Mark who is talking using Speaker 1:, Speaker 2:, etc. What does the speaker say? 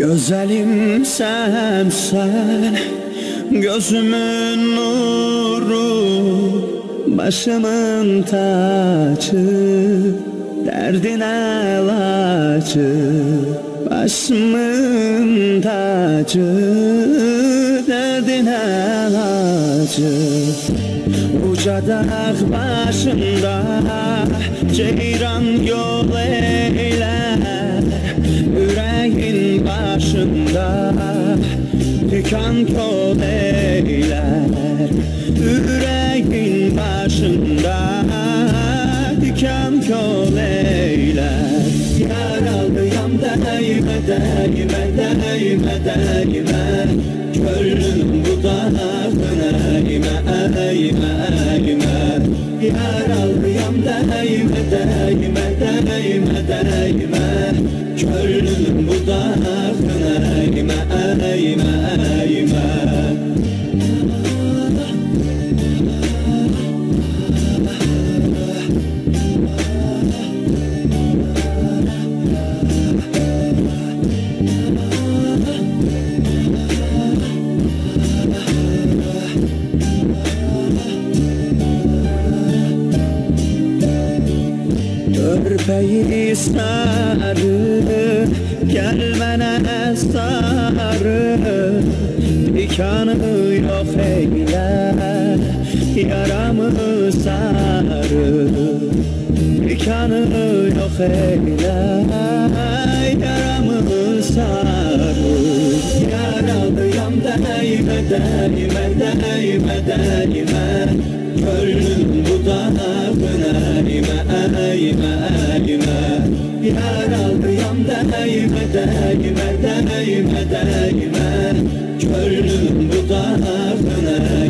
Speaker 1: Güzelim sen sen Gözümün nuru Başımın tacı Derdin elacı Başımın tacı Derdin elacı. Uca dağ başında Ceyran yol eyler Diken kol eyler Yüreğin başında. Diken kol eyler Yaralıyam değme değme değme değme. Gönlüm budağına eğme eğme eğme. Yaralıyam değme değme değme değme Gönlüm budağına eğme eğme Körpeyi sarı Gelmene sarı. Dikanı yok eyle Yaramı sarı. Dikanı yok eyle Yaramı sarı. Yaralıyam değme değme değme değme. Gönlüm eğme eğme eğme Yaralıyam değme değme değme değme Gönlüm eğme eğme